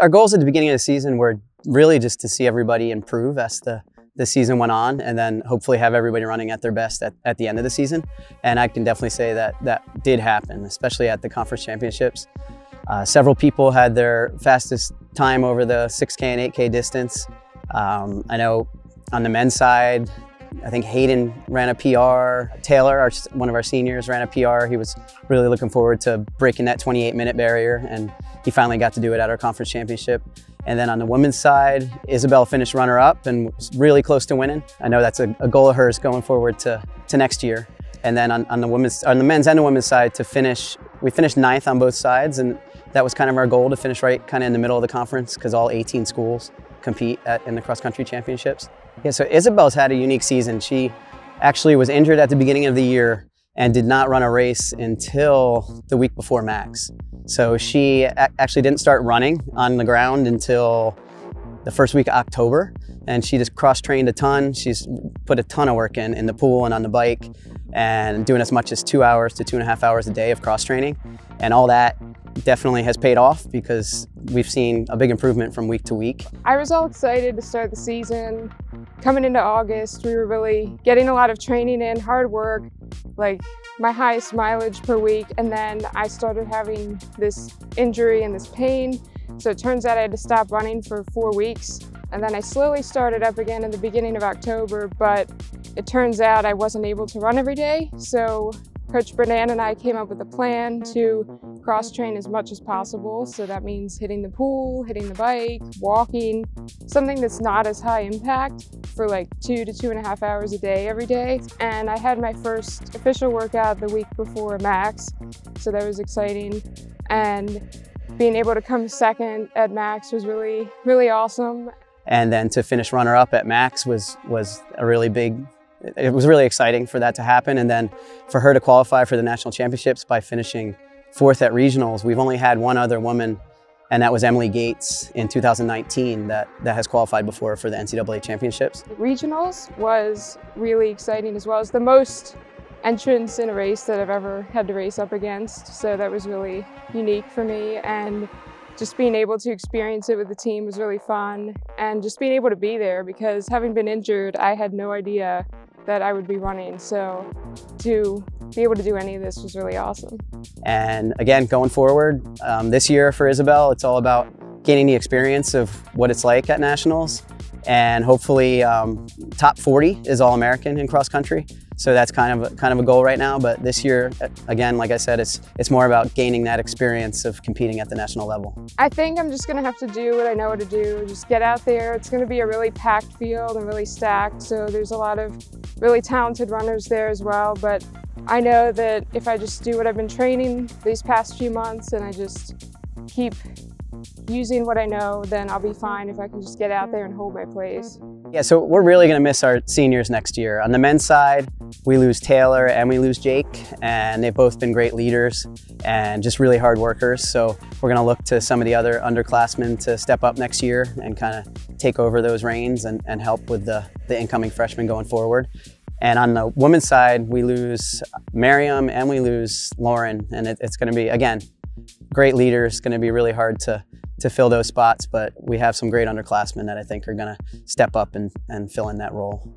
Our goals at the beginning of the season were really just to see everybody improve as the, the season went on and then hopefully have everybody running at their best at, at the end of the season. And I can definitely say that that did happen, especially at the conference championships. Uh, several people had their fastest time over the 6K and 8K distance. Um, I know on the men's side, I think Hayden ran a PR. Taylor, our, one of our seniors, ran a PR. He was really looking forward to breaking that 28 minute barrier and he finally got to do it at our conference championship. And then on the women's side, Isabelle finished runner up and was really close to winning. I know that's a, a goal of hers going forward to, to next year. And then on, on the women's, on the men's and the women's side to finish, we finished ninth on both sides and that was kind of our goal to finish right kind of in the middle of the conference because all 18 schools compete at, in the cross country championships. Yeah, so Isabelle's had a unique season. She actually was injured at the beginning of the year and did not run a race until the week before MACs. So she actually didn't start running on the ground until the first week of October. And she just cross trained a ton. She's put a ton of work in, in the pool and on the bike and doing as much as two hours to two and a half hours a day of cross training. And all that definitely has paid off because we've seen a big improvement from week to week. I was all excited to start the season. Coming into August, we were really getting a lot of training in, hard work, like my highest mileage per week. And then I started having this injury and this pain. So it turns out I had to stop running for four weeks. And then I slowly started up again in the beginning of October, but it turns out I wasn't able to run every day. So Coach Berdan and I came up with a plan to cross train as much as possible. So that means hitting the pool, hitting the bike, walking, something that's not as high impact for like two to two and a half hours a day every day. And I had my first official workout the week before MACs. So that was exciting. And being able to come second at MACs was really, really awesome. And then to finish runner up at MACs was, was a really big it was really exciting for that to happen. And then for her to qualify for the national championships by finishing fourth at regionals, we've only had one other woman, and that was Emily Gates in 2019 that, that has qualified before for the NCAA championships. Regionals was really exciting as well as the most entrance in a race that I've ever had to race up against. So that was really unique for me. And just being able to experience it with the team was really fun and just being able to be there because having been injured, I had no idea that I would be running. So to be able to do any of this was really awesome. And again, going forward, um, this year for Isabelle, it's all about gaining the experience of what it's like at nationals and hopefully um, top 40 is all American in cross country. So that's kind of a, kind of a goal right now. But this year, again, like I said, it's it's more about gaining that experience of competing at the national level. I think I'm just gonna have to do what I know what to do. Just get out there. It's gonna be a really packed field and really stacked. So there's a lot of really talented runners there as well. But I know that if I just do what I've been training these past few months and I just keep using what I know, then I'll be fine if I can just get out there and hold my place. Yeah, so we're really going to miss our seniors next year. On the men's side, we lose Taylor and we lose Jake, and they've both been great leaders and just really hard workers. So we're going to look to some of the other underclassmen to step up next year and kind of take over those reins and, and help with the, the incoming freshmen going forward. And on the women's side, we lose Miriam and we lose Lauren, and it, it's going to be, again, great leaders, going to be really hard to to fill those spots, but we have some great underclassmen that I think are going to step up and, and fill in that role.